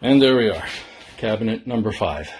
And there we are, cabinet number five.